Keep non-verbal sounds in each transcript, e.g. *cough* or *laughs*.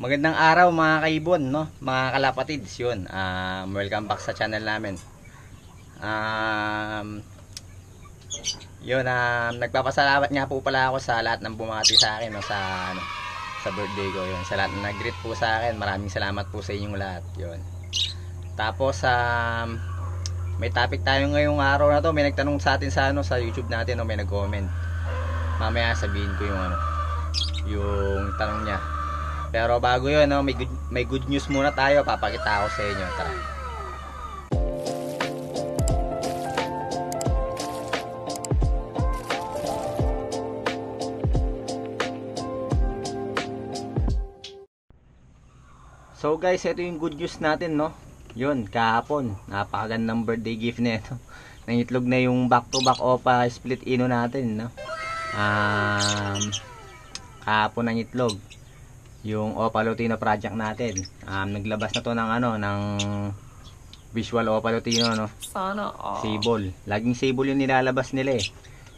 Magandang araw mga kaibon, no? Mga kalapatids, yun. Um, welcome back sa channel namin. Um, yun, um, nagpapasalamat nga po pala ako sa lahat ng bumati sa akin, no? Sa, ano, sa birthday ko, yun. Sa lahat ng nag-greet po sa akin, maraming salamat po sa inyong lahat, yun. Tapos, um, may topic tayo ngayong araw na to. May nagtanong sa atin sa, ano, sa YouTube natin, no? May nag-comment. Mamaya sabihin ko yung, ano, yung tanong niya. Pero bago yun, no, may, good, may good news muna tayo. Papakita ko sa inyo. Tara. So guys, ito yung good news natin, no? Yun, kahapon. Napakagandang birthday gift na ito. *laughs* Nangitlog na yung back-to-back opa split ino natin, no? Um, kahapon ng itlog yung Opa Lutino project natin. Um, naglabas na to ng ano, ng visual Opa Lutino, no? Sana all. Sable. Laging sable yung nilalabas nila eh.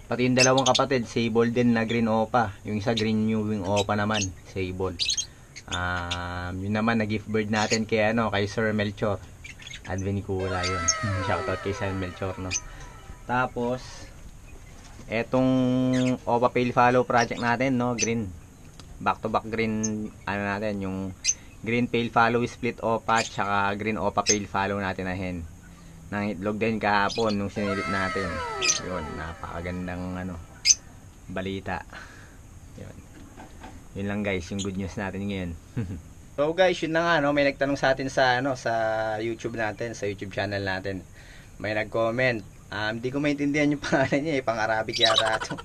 Pati yung dalawang kapatid, sable din na green Opa. Yung isa green new wing Opa naman, sable. Um, yun naman na gift bird natin kay ano, kay Sir Melchor. Advenicula yun. Shoutout kay Sir Melchor, no? Tapos, etong Opa Pale Follow project natin, no? Green back to back green ano natin yung green pale follow split opa tsaka green opa pale follow natin na hen. Nang itlog din kahapon nung sinilip natin. Yun napakagandang ano balita. Yun. Yun lang guys yung good news natin ngayon. *laughs* So guys yun na nga no? May nagtanong sa atin sa ano sa youtube natin sa youtube channel natin. May nag-comment. Um, di ko maintindihan yung *laughs* pangalan niya eh. Pang arabic yata ito.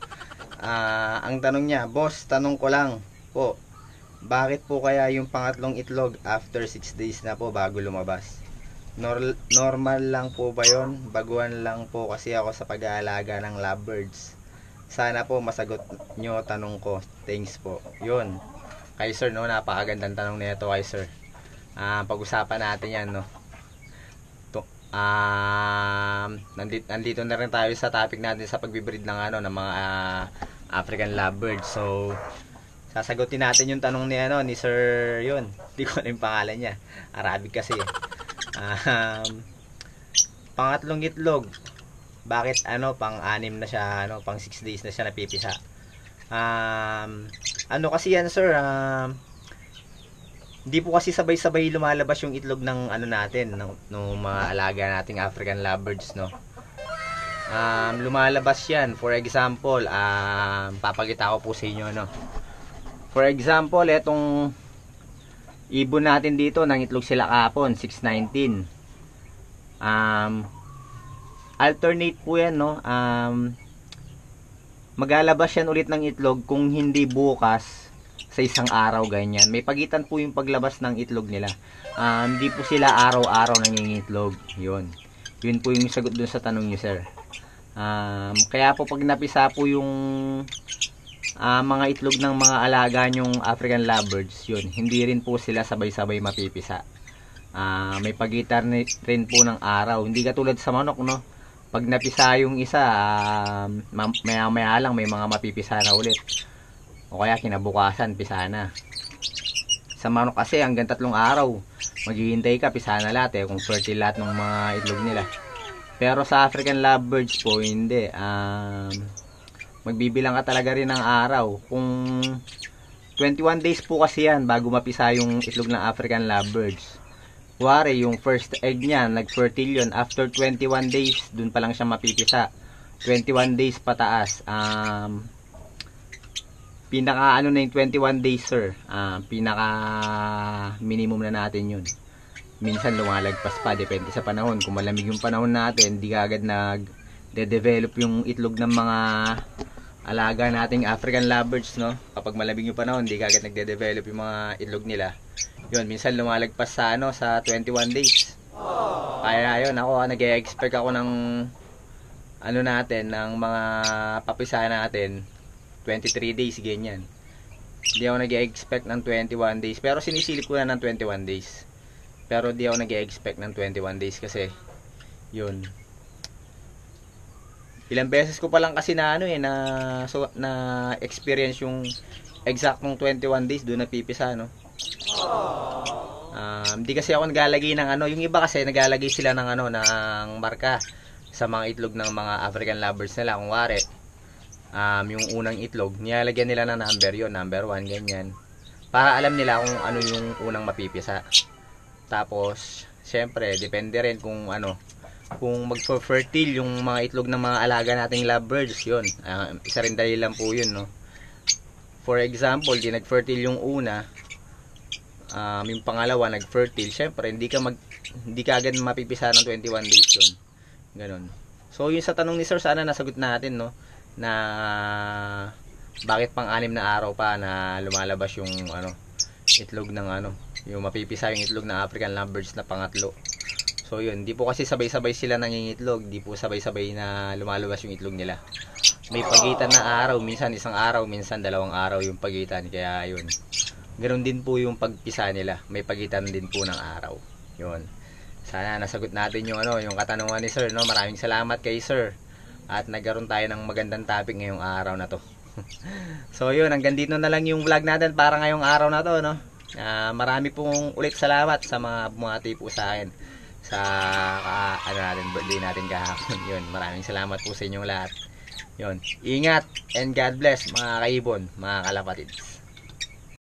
Ah, ang tanong niya, boss, tanong ko lang po, bakit po kaya yung pangatlong itlog after 6 days na po bago lumabas? Nor- normal lang po ba yon? Baguhan lang po kasi ako sa pag-aalaga ng lovebirds. Sana po masagot nyo tanong ko. Thanks po. Yun. Kay sir, no? Napakagandang tanong nito kay sir. Ah, pag-usapan natin yan, no? Um, nandito, nandito na rin tayo sa topic natin sa pagbibreed ng ano ng mga ah, African lovebirds. So, sasagutin natin yung tanong ni ano ni Sir yun. *laughs* Hindi ko alam pangalan niya. Arabic kasi. eh. Um, pangatlong itlog. Bakit ano pang-anim na siya, ano, pang 6 days na siya napipisa. Um, ano kasi yan, sir? Um, hindi po kasi sabay-sabay lumalabas yung itlog ng ano natin, ng, ng mga alaga nating African lovebirds, no? Um, lumalabas yan. For example, um, papakita ko po sa inyo, no? For example, etong ibon natin dito, nang itlog sila kapon, 619. Um, alternate po yan, no? Um, maglalabas yan ulit ng itlog kung hindi bukas sa isang araw ganyan. May pagitan po yung paglabas ng itlog nila. Um, po sila araw-araw nangingitlog. Yun. Yun po yung sagot dun sa tanong niyo, sir. Um, kaya po pag napisa po yung ah, mga itlog ng mga alaga nyong African lovebirds, yun, hindi rin po sila sabay-sabay mapipisa. Ah, may pagitan rin po ng araw. Hindi katulad sa manok, no? Pag napisa yung isa, ma- maya-maya lang may mga mapipisa na ulit. O kaya kinabukasan, pisa na. Sa manok kasi, hanggang tatlong araw, maghihintay ka, pisa na lahat eh, kung fertile lahat ng mga itlog nila. Pero sa African lovebirds po, hindi. Um, magbibilang ka talaga rin ng araw. Kung 21 days po kasi yan bago mapisa yung itlog ng African lovebirds. Kuwari, yung first egg niya, nag-fertile yun. After 21 days, dun pa lang siya mapipisa. 21 days pataas. Um, pinaka ano na yung 21 days, sir. Ah, pinaka minimum na natin yun. Minsan lumalagpas pa, depende sa panahon. Kung malamig yung panahon natin, di agad nag de-develop yung itlog ng mga alaga nating African lovebirds, no? Kapag malamig yung panahon, di kagad nagde-develop yung mga itlog nila. Yun, minsan lumalagpas sa ano, sa 21 days. Kaya yun, ako nag-expect ako ng ano natin, ng mga papisa natin 23 days, ganyan. Hindi ako nag-expect ng 21 days, pero sinisilip ko na ng 21 days. Pero di ako nag-expect ng 21 days kasi yun, ilang beses ko pa lang kasi na ano eh na so, na experience yung exactong 21 days doon napipisa no Um, hindi kasi ako naglalagay ng ano, yung iba kasi naglalagay sila ng ano ng marka sa mga itlog ng mga African lovers nila kung wari. Um, yung unang itlog, nilalagyan nila ng number yon number 1, ganyan. Para alam nila kung ano yung unang mapipisa. Tapos, syempre, depende rin kung ano, kung magpo-fertile yung mga itlog ng mga alaga nating lovebirds, yun. Ah, isa rin dahil lang po yun, no. For example, di nag-fertile yung una, um, yung pangalawa nag-fertile, syempre hindi ka mag hindi ka agad mapipisa ng 21 days yun. Ganon. So yung sa tanong ni Sir sana nasagot natin no na bakit pang-anim na araw pa na lumalabas yung ano itlog ng ano yung mapipisa yung itlog ng African lovebirds na pangatlo. So yun, di po kasi sabay-sabay sila nangingitlog, di po sabay-sabay na lumalabas yung itlog nila. May pagitan na araw, minsan isang araw, minsan dalawang araw yung pagitan, kaya yun. Ganon din po yung pagpisa nila. May pagitan din po ng araw. Yun. Sana nasagot natin yung ano, yung katanungan ni Sir, no? Maraming salamat kay Sir. At nagkaroon tayo ng magandang topic ngayong araw na to. *laughs* so yun, hanggang dito na lang yung vlog natin para ngayong araw na to, no? Ah, marami pong ulit salamat sa mga bumati po sa akin sa ah, ano natin, birthday natin kahapon. Yun, maraming salamat po sa inyong lahat. Yun, ingat and God bless mga kaibon, mga kalapatids.